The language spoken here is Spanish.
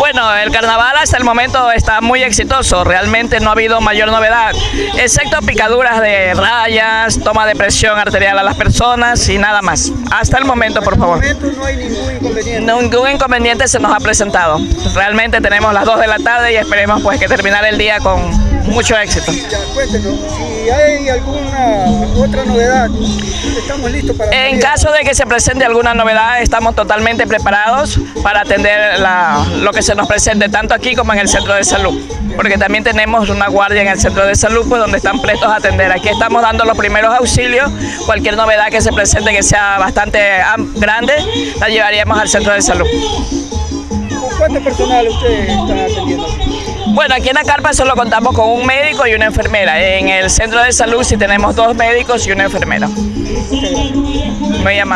Bueno, el carnaval hasta el momento está muy exitoso, realmente no ha habido mayor novedad, excepto picaduras de rayas, toma de presión arterial a las personas y nada más. Hasta el momento, por favor. Hasta el momento no hay ningún inconveniente. Ningún inconveniente se nos ha presentado. Realmente tenemos las 2 de la tarde y esperemos pues que terminar el día con mucho éxito. Cuéntenos, si hay alguna otra novedad, estamos listos para... En caso de que se presente alguna novedad, estamos totalmente preparados para atender la- lo que se nos presente, tanto aquí como en el centro de salud. Porque también tenemos una guardia en el centro de salud, pues donde están prestos a atender. Aquí estamos dando los primeros auxilios. Cualquier novedad que se presente que sea bastante grande, la llevaríamos al centro de salud. ¿Con cuánto personal ustedes están atendiendo? Bueno, aquí en la carpa solo contamos con un médico y una enfermera. En el centro de salud sí tenemos dos médicos y una enfermera. Muy amable.